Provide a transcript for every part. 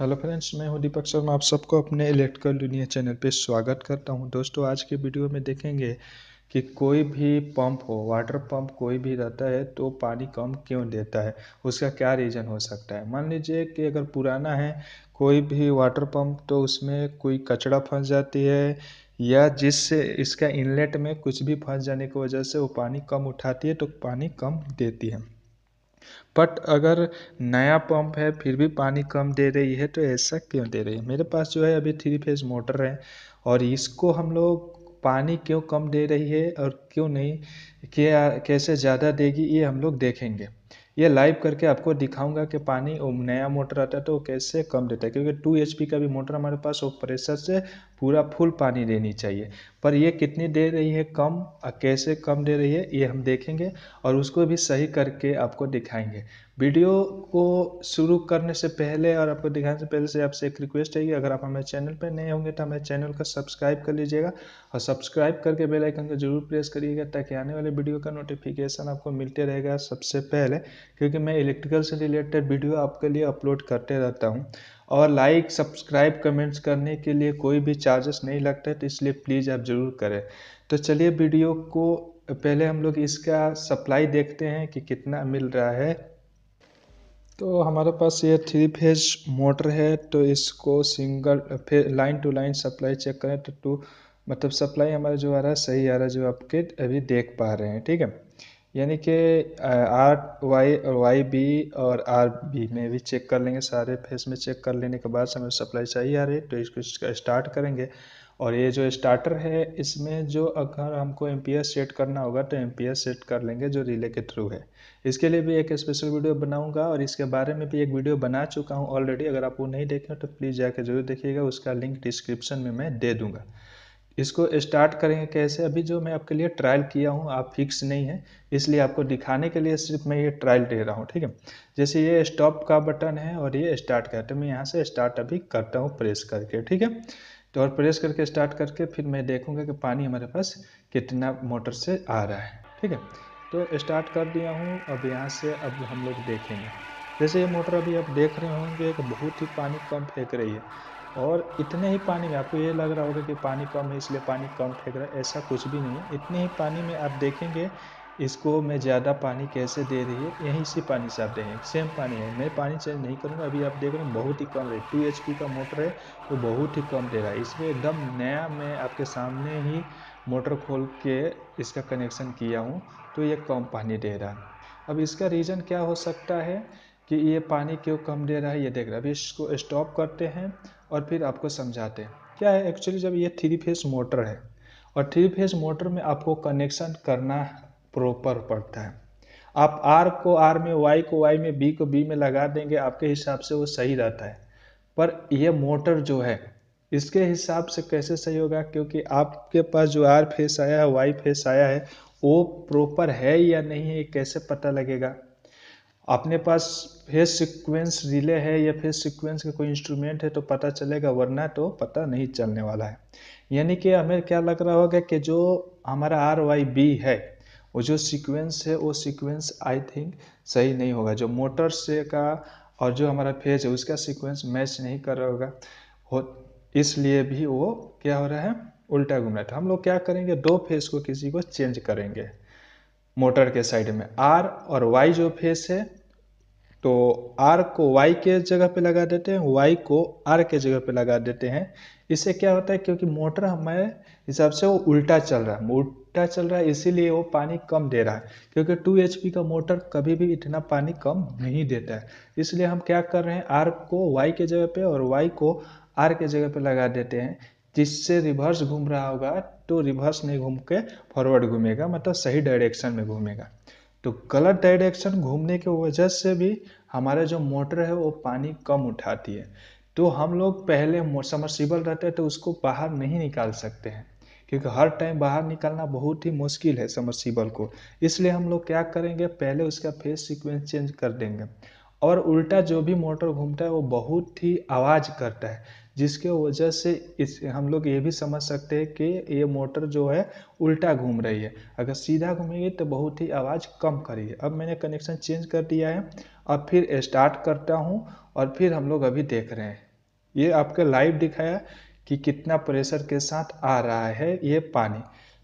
Hello friends, मैं हूँ दीपक शर्मा। आप सबको अपने इलेक्ट्रिकल दुनिया चैनल पे स्वागत करता हूँ। दोस्तों, आज के वीडियो में देखेंगे कि कोई भी पंप हो, वाटर पंप कोई भी रहता है तो पानी कम क्यों देता है? उसका क्या रीज़न हो सकता है? मान लीजिए कि अगर पुराना है, कोई भी वाटर पंप तो उसमें कोई कचड़ा फंस जाती है, या जिससे इसका इनलेट में कुछ भी फंस जाने की वजह से वो पानी कम उठाती है तो पानी कम देती है। बट अगर नया पंप है, फिर भी पानी कम दे रही है तो ऐसा क्यों दे रही है? मेरे पास जो है अभी थ्री फ़ेज़ मोटर है और इसको हम लोग पानी क्यों कम दे रही है और क्यों नहीं, क्या, कैसे ज़्यादा देगी, ये हम लोग देखेंगे। ये लाइव करके आपको दिखाऊँगा कि पानी नया मोटर आता है तो कैसे कम देता है, क्योंकि टू एच का भी मोटर हमारे पास वो प्रेशर से पूरा फुल पानी देनी चाहिए। पर ये कितनी दे रही है? कम? और कैसे कम दे रही है? ये हम देखेंगे और उसको भी सही करके आपको दिखाएँगे। वीडियो को शुरू करने से पहले और आपको दिखाने से पहले से आपसे एक रिक्वेस्ट है कि अगर आप हमारे चैनल पर नए होंगे तो हमारे चैनल को सब्सक्राइब कर लीजिएगा और सब्सक्राइब करके बेल आइकन को ज़रूर प्रेस करिएगा ताकि आने वाले वीडियो का नोटिफिकेशन आपको मिलते रहेगा सबसे पहले। क्योंकि मैं इलेक्ट्रिकल से रिलेटेड वीडियो आपके लिए अपलोड करते रहता हूँ। और लाइक सब्सक्राइब कमेंट्स करने के लिए कोई भी चार्जेस नहीं लगता है तो इसलिए प्लीज़ आप ज़रूर करें। तो चलिए वीडियो को, पहले हम लोग इसका सप्लाई देखते हैं कि कितना मिल रहा है। तो हमारे पास ये थ्री फ़ेज़ मोटर है तो इसको single line two line supply check करें तो टू मतलब सप्लाई हमारा जो आ रहा है, सही आ रहा है, जो आपके अभी देख पा रहे हैं, ठीक है? यानी कि आर, वाई और वाई बी और आर बी में भी चेक कर लेंगे, सारे फेस में चेक कर लेने के बाद हमें सप्लाई चाहिए आ रही तो इसको इसका स्टार्ट करेंगे। और ये जो स्टार्टर है, इसमें जो अगर हमको एमपीएस सेट करना होगा तो एमपीएस सेट कर लेंगे जो रिले के थ्रू है। इसके लिए भी एक स्पेशल वीडियो बनाऊँगा और इसके बारे में भी एक वीडियो बना चुका हूँ ऑलरेडी अगर आप वो नहीं देखें तो प्लीज़ जाके ज़रूर देखिएगा, उसका लिंक डिस्क्रिप्शन में मैं दे दूँगा। इसको स्टार्ट करेंगे कैसे? अभी जो मैं आपके लिए ट्रायल किया हूँ, आप फिक्स नहीं है, इसलिए आपको दिखाने के लिए सिर्फ़ मैं ये ट्रायल दे रहा हूँ, ठीक है? जैसे ये स्टॉप का बटन है और ये स्टार्ट का तो मैं यहाँ से स्टार्ट अभी करता हूँ प्रेस करके, ठीक है? तो और प्रेस करके स्टार्ट करके फिर मैं देखूँगा कि पानी हमारे पास कितना मोटर से आ रहा है, ठीक है? तो स्टार्ट कर दिया हूँ, अब यहाँ से अब हम लोग देखेंगे। जैसे ये मोटर अभी आप देख रहे होंगे कि बहुत ही पानी कम फेंक रही है। और इतने ही पानी में, आपको ये लग रहा होगा कि पानी कम है, इसलिए पानी कम फेंक रहा है, ऐसा कुछ भी नहीं है। इतने ही पानी में आप देखेंगे, इसको मैं ज़्यादा पानी कैसे दे रही है, यहीं से पानी से आप देंगे। सेम पानी है, मैं पानी चेंज नहीं करूँगा, अभी आप देख रहे हैं बहुत ही कम है टू एच का मोटर है तो बहुत ही कम दे रहा है। इसमें एकदम नया मैं आपके सामने ही मोटर खोल के इसका कनेक्शन किया हूँ तो ये कम पानी दे रहा है। अब इसका रीज़न क्या हो सकता है? कि ये पानी क्यों कम दे रहा है? ये देख रहा है। अभी इसको स्टॉप करते हैं और फिर आपको समझाते हैं। क्या है? एक्चुअली जब ये थ्री फेस मोटर है और थ्री फेस मोटर में आपको कनेक्शन करना प्रॉपर पड़ता है। आप आर को आर में वाई को वाई में बी को बी में लगा देंगे, आपके हिसाब से वो सही रहता है। पर ये मोटर जो है, इसके हिसाब से कैसे सही होगा? क्योंकि आपके पास जो आर फेस आया है वाई फेस आया है, वो प्रॉपर है या नहीं है कैसे पता लगेगा? अपने पास फेस सीक्वेंस रिले है या फेस सीक्वेंस का कोई इंस्ट्रूमेंट है तो पता चलेगा, वरना तो पता नहीं चलने वाला है। यानी कि हमें क्या लग रहा होगा कि जो हमारा आर वाई बी है, वो जो सीक्वेंस है, वो सीक्वेंस आई थिंक सही नहीं होगा। जो मोटर से का और जो हमारा फ़ेज़ है, उसका सीक्वेंस मैच नहीं कर रहा होगा। हो, इसलिए भी वो क्या हो रहा है, उल्टा घूम रहा है। तो हम लोग क्या करेंगे, दो फेस को किसी को चेंज करेंगे मोटर के साइड में। आर और वाई जो फेस है तो आर को वाई के जगह पे लगा देते हैं वाई को आर के जगह पे लगा देते हैं। इससे क्या होता है, क्योंकि मोटर हमारे हिसाब से वो उल्टा चल रहा है उल्टा चल रहा है, इसीलिए वो पानी कम दे रहा है। क्योंकि टू एच का मोटर कभी भी इतना पानी कम नहीं देता है। इसलिए हम क्या कर रहे हैं आर को वाई के जगह पे और वाई को आर के जगह पे लगा देते हैं, जिससे रिवर्स घूम रहा होगा तो रिवर्स नहीं घूम के फॉरवर्ड घूमेगा मतलब सही डायरेक्शन में घूमेगा। तो गलत डायरेक्शन घूमने की वजह से भी हमारा जो मोटर है वो पानी कम उठाती है। तो हम लोग पहले समरसीबल रहते हैं तो उसको बाहर नहीं निकाल सकते हैं, क्योंकि हर टाइम बाहर निकालना बहुत ही मुश्किल है समरसीबल को। इसलिए हम लोग क्या करेंगे, पहले उसका फेस सीक्वेंस चेंज कर देंगे। और उल्टा जो भी मोटर घूमता है वो बहुत ही आवाज़ करता है, जिसके वजह से इस, हम लोग ये भी समझ सकते हैं कि ये मोटर जो है उल्टा घूम रही है। अगर सीधा घूमेगी तो बहुत ही आवाज़ कम करेगी। अब मैंने कनेक्शन चेंज कर दिया है, अब फिर स्टार्ट करता हूँ और फिर हम लोग अभी देख रहे हैं। ये आपके लाइव दिखाया कि कितना प्रेशर के साथ आ रहा है ये पानी।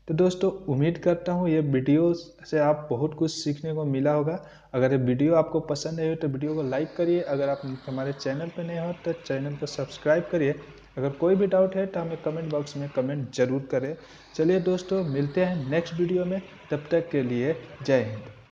तो दोस्तों, उम्मीद करता हूँ ये वीडियो से आप बहुत कुछ सीखने को मिला होगा। अगर ये वीडियो आपको पसंद आई हो तो वीडियो को लाइक करिए। अगर आप हमारे चैनल पर नए हो तो चैनल को सब्सक्राइब करिए। अगर कोई भी डाउट है तो हमें कमेंट बॉक्स में कमेंट ज़रूर करें। चलिए दोस्तों, मिलते हैं नेक्स्ट वीडियो में। तब तक के लिए जय हिंद।